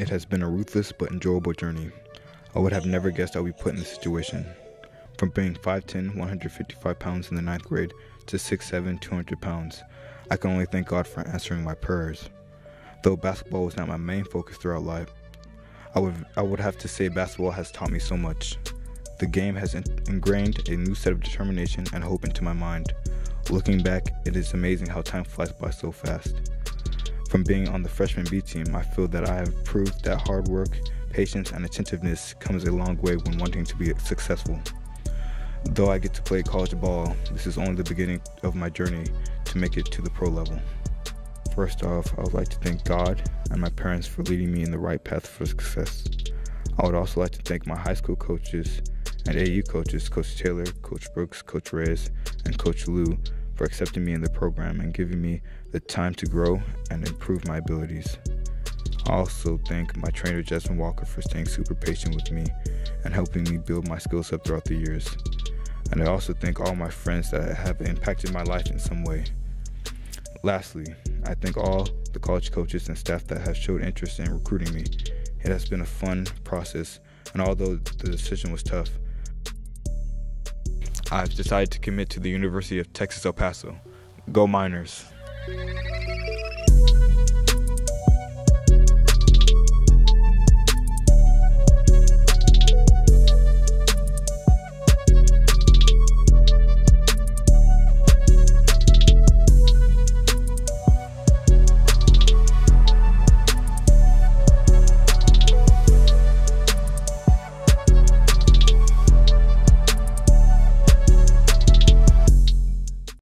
It has been a ruthless but enjoyable journey. I would have never guessed I would be put in this situation. From being 5'10, 155 pounds in the ninth grade to 6'7, 200 pounds, I can only thank God for answering my prayers. Though basketball was not my main focus throughout life, I would, I would have to say basketball has taught me so much. The game has ingrained a new set of determination and hope into my mind. Looking back, it is amazing how time flies by so fast. From being on the freshman B team, I feel that I have proved that hard work, patience, and attentiveness comes a long way when wanting to be successful. Though I get to play college ball, this is only the beginning of my journey to make it to the pro level. First off, I would like to thank God and my parents for leading me in the right path for success. I would also like to thank my high school coaches and AU coaches, Coach Taylor, Coach Brooks, Coach Reyes, and Coach Lou, for accepting me in the program and giving me the time to grow and improve my abilities. I also thank my trainer Jasmine Walker for staying super patient with me and helping me build my skills up throughout the years. And I also thank all my friends that have impacted my life in some way. Lastly, I thank all the college coaches and staff that have showed interest in recruiting me. It has been a fun process, and although the decision was tough, I've decided to commit to the University of Texas El Paso. Go Miners!